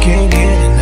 can't get enough.